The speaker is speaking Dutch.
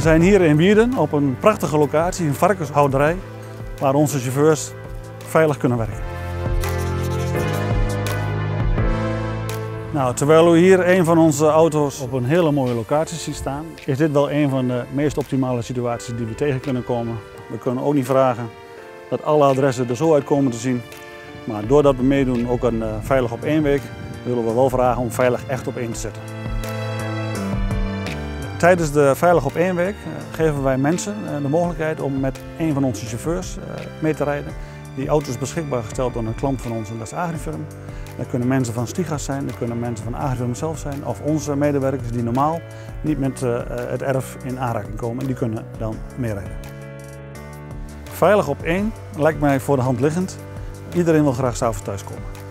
zijn hier in Wierden op een prachtige locatie, een varkenshouderij, waar onze chauffeurs veilig kunnen werken. Nou, terwijl u hier een van onze auto's op een hele mooie locatie ziet staan, is dit wel een van de meest optimale situaties die we tegen kunnen komen. We kunnen ook niet vragen dat alle adressen er zo uit komen te zien. Maar doordat we meedoen ook een uh, veilig op één week, willen we wel vragen om veilig echt op één te zetten. Tijdens de Veilig op één week uh, geven wij mensen uh, de mogelijkheid om met een van onze chauffeurs mee te rijden. Die auto is beschikbaar gesteld door een klant van ons, dat is Agrifirm. Dat kunnen mensen van Stigas zijn, dat kunnen mensen van Agrifirm zelf zijn of onze medewerkers die normaal niet met het erf in aanraking komen en die kunnen dan meerijden. Veilig op één lijkt mij voor de hand liggend. Iedereen wil graag s'avonds thuiskomen.